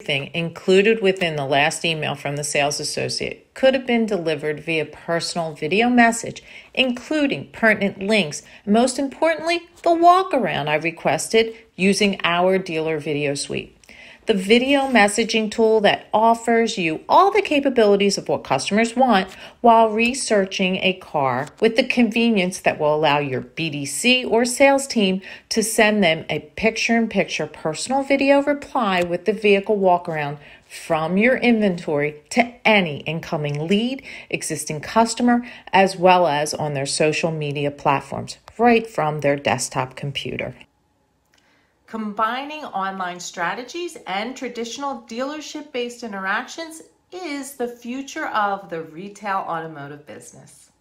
Everything included within the last email from the sales associate could have been delivered via personal video message, including pertinent links, most importantly, the walk around I requested using our dealer video suite the video messaging tool that offers you all the capabilities of what customers want while researching a car with the convenience that will allow your BDC or sales team to send them a picture in picture personal video reply with the vehicle walkaround from your inventory to any incoming lead, existing customer, as well as on their social media platforms right from their desktop computer. Combining online strategies and traditional dealership based interactions is the future of the retail automotive business.